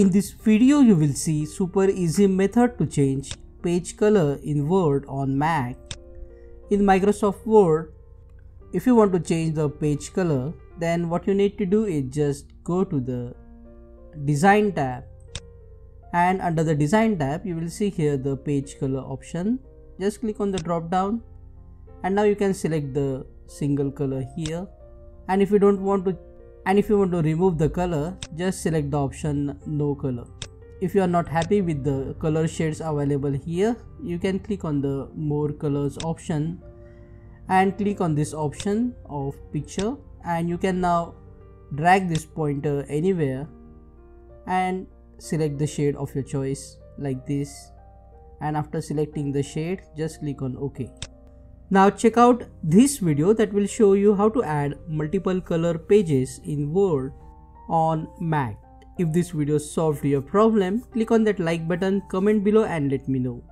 In this video you will see super easy method to change page color in Word on Mac. In Microsoft Word, if you want to change the page color, then what you need to do is just go to the design tab and under the design tab you will see here the page color option. Just click on the drop down and now you can select the single color here and if you don't want to and if you want to remove the color just select the option no color. If you are not happy with the color shades available here you can click on the more colors option and click on this option of picture. And you can now drag this pointer anywhere and select the shade of your choice like this. And after selecting the shade just click on ok now check out this video that will show you how to add multiple color pages in Word on Mac. If this video solved your problem, click on that like button, comment below and let me know.